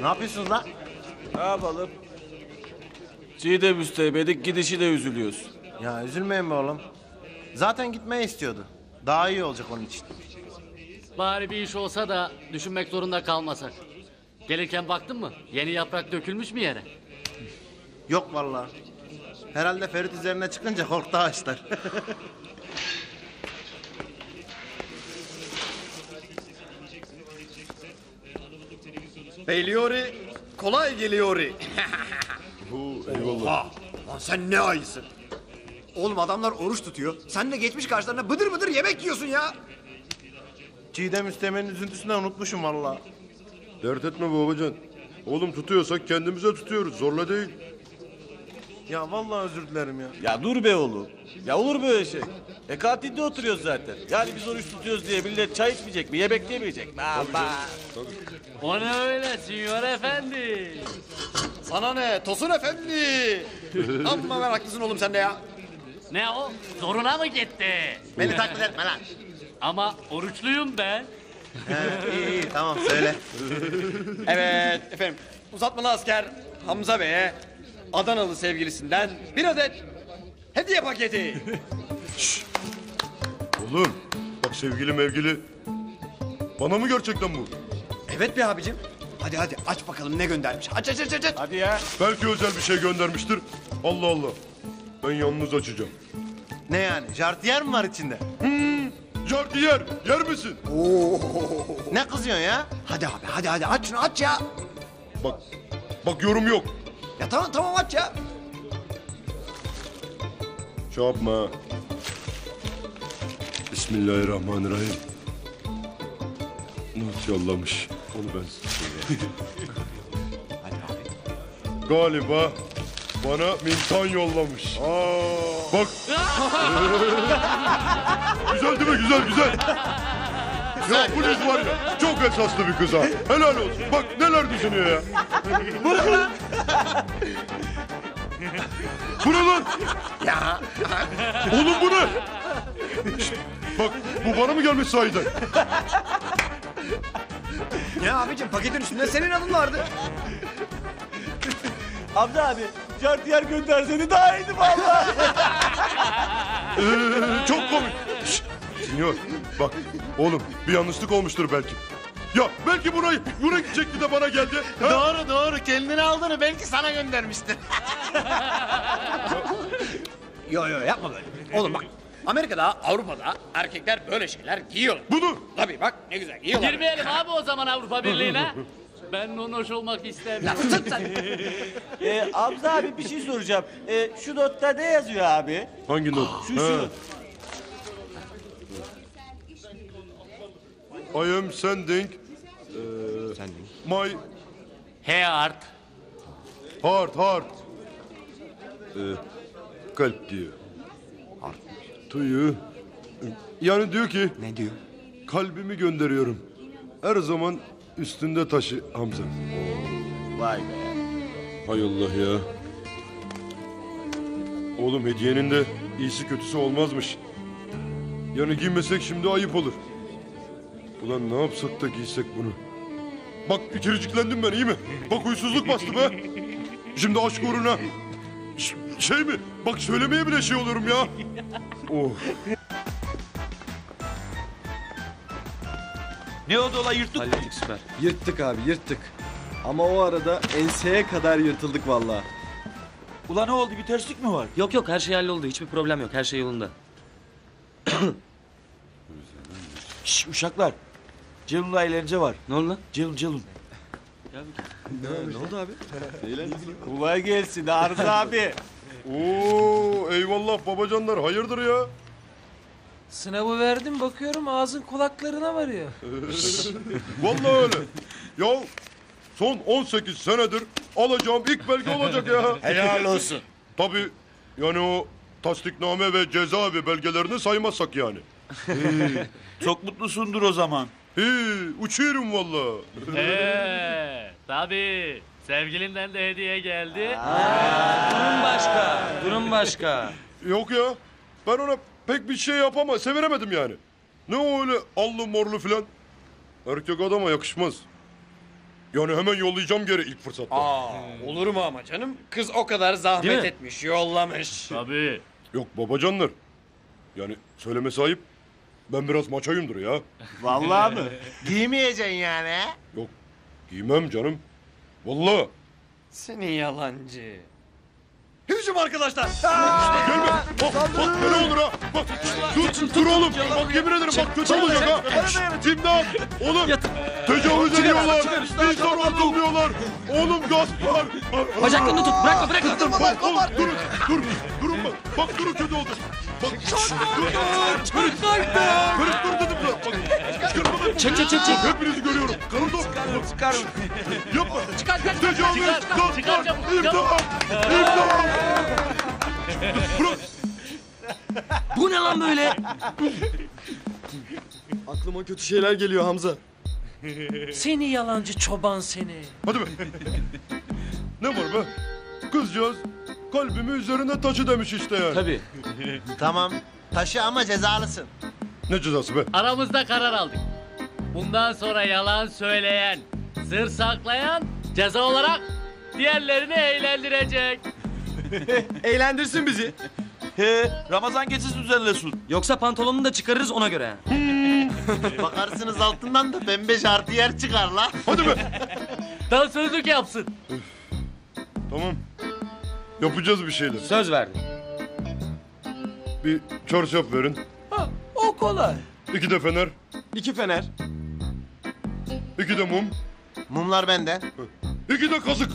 Ne yapıyorsunuz lan? Ne yapalım? Çiğdem üstemedik gidişi de üzülüyoruz. Ya üzülmeyin be oğlum. Zaten gitmeyi istiyordu. Daha iyi olacak onun için. Bari bir iş olsa da düşünmek zorunda kalmasak. Gelirken baktın mı? Yeni yaprak dökülmüş mü yere? Yok vallahi. Herhalde Ferit üzerine çıkınca korktu ağaçlar. Beyliori kolay geliyor. Eyvallah. Lan sen ne ayısın? Oğlum adamlar oruç tutuyor. Sen de geçmiş karşılarına bıdır bıdır yemek yiyorsun ya. Çiğdem üstemenin üzüntüsünden unutmuşum vallahi. Dert etme babacan. Oğlum tutuyorsak kendimize tutuyoruz. Zorla değil. Ya vallahi özür dilerim ya. Ya dur be oğlum. Ya olur böyle şey. E kantin'de oturuyoruz zaten. Yani biz oruç tutuyoruz diye millet çay içmeyecek mi? Yemek yemeyecek mi? Aman. O ne öyle sinyor efendi? Sana ne Tosun efendi? Amma meraklısın oğlum sen de ya. Ne o? Zoruna mı gitti? Beni taklit etme lan. Ama oruçluyum ben. He, iyi iyi tamam söyle. Evet efendim uzatmalı asker Hamza Bey'e Adanalı sevgilisinden bir adet hediye paketi. Oğlum bak sevgili mevgili. Bana mı gerçekten bu? evet be abicim. Hadi hadi aç bakalım ne göndermiş. Aç aç aç aç. Hadi ya. Belki özel bir şey göndermiştir. Allah Allah. Ben yalnız açacağım. Ne yani? Jartiyer mi var içinde? Jarti yer. Yer misin? Ne kızıyorsun ya? Hadi abi hadi hadi aç şunu aç ya. Bak. Bak yorum yok. Ya tamam tamam aç ya. Ha. Bismillahirrahmanirrahim. Not yollamış. Onu ben size söyleyeyim. Galiba bana mintan yollamış. Bak. güzel değil mi? Güzel güzel. Ya bu kız var ya çok esaslı bir kız ha. Helal olsun. Bak neler düşünüyor ya. Bu ne lan? Ya Oğlum bu ne? Şşt, Bak bu bana mı gelmiş sahiden? ya abicim paketin üstünde senin adın vardı. Hamza abi. Jartiyer gönderseni daha iyiydi vallahi. Ee, çok komik. Şşt, Sinyor bak oğlum bir yanlışlık olmuştur belki. Ya belki burayı buraya gidecekti de bana geldi. Ha? Doğru doğru kendini aldığını belki sana göndermiştir. Yo yo yapma böyle. Oğlum bak Amerika'da Avrupa'da erkekler böyle şeyler giyiyorlar. Bunu Tabii bak ne güzel giyiyorlar. Girmeyelim abi o zaman Avrupa Birliği'ne. Ben nonoş olmak istemiyorum. Tut sen. e, Hamza abi bir şey soracağım. E, şu notta ne yazıyor abi? hangi not? Şu şu. I am sending my Heart. heart heart. Ee, kalp diyor. To you. Yani diyor ki Ne diyor? kalbimi gönderiyorum. Her zaman üstünde taşı Hamza. Vay be. Hay Allah ya. Oğlum hediyenin de iyisi kötüsü olmazmış. Yani giymesek şimdi ayıp olur. Ulan ne yapsak da giysek bunu? Bak içericiklendim ben iyi mi? Bak huysuzluk bastı be. Şimdi aşk uğruna. Ş- şey mi? Bak söylemeye bile şey oluyorum ya. Oh. Ne oldu ola yırttık mı? süper. Yırttık abi yırttık. Ama o arada enseye kadar yırtıldık vallahi. Ulan ne oldu bir terslik mi var? Yok yok her şey halloldu. Hiçbir problem yok. Her şey yolunda. Şş uşaklar. Celun'la eğlence var. Ne oldu lan? Celun Celun. Ne oldu abi? Kolay gelsin Arzu abi. Oo eyvallah babacanlar hayırdır ya? Sınavı verdim bakıyorum ağzın kulaklarına varıyor. Vallahi öyle. Ya son 18 senedir alacağım ilk belge olacak ya. Helal olsun. Tabii yani o tasdikname ve cezaevi belgelerini saymazsak yani. Çok mutlusundur o zaman. He, uçuyorum vallahi. Eee tabii. Sevgilinden de hediye geldi. Durum başka. Durum başka. Yok ya. Ben ona pek bir şey yapama, severemedim yani. Ne o öyle allı morlu filan. Erkek adama yakışmaz. Yani hemen yollayacağım geri ilk fırsatta. Aa, olur mu ama canım? Kız o kadar Değil zahmet mi? etmiş, yollamış. Tabii. Yok babacanlar. Yani söylemesi ayıp. Ben biraz maçayımdır ya. Vallahi mı? Giymeyeceksin yani? Yok giymem canım. Vallahi. Seni yalancı. Hücum arkadaşlar. Gelme. Bak bak ne olur ha. Bak dur dur oğlum. Bak yemin ederim bak kötü olacak ha. İmdat. Oğlum. Tecavüz ediyorlar. İnsan öldürmüyorlar. Oğlum gasp var. Bacaklarını tut bırakma bırakma. Bak oğlum durun. Dur. Durun bak. Bak durun kötü oldu. Çek çek çek çek. Hepinizi görüyorum. Karın top. Çıkarın. Yapma. Çıkar çıkar. Tecavüz. Çıkar, çıkar İmdat. İmdat. Bırak. Bu ne lan böyle? Aklıma kötü şeyler geliyor Hamza. Seni yalancı çoban seni. Hadi be. ne var be? Kızcağız kalbimi üzerine taşı demiş işte yani. Tabii. Tamam. Taşı ama cezalısın. Ne cezası be? Aramızda karar aldık. Bundan sonra yalan söyleyen, sır saklayan ceza olarak diğerlerini eğlendirecek. Eğlendirsin bizi. He, Ramazan geçsin düzenlesin. Yoksa pantolonunu da çıkarırız ona göre. Bakarsınız altından da pembe yer çıkar la. Hadi be. Dansözlük yapsın. tamam. Yapacağız bir şeyler. Söz verdim. Bir çarşaf verin. O kolay. İki de fener. İki fener. iki de mum. Mumlar bende. iki de kazık.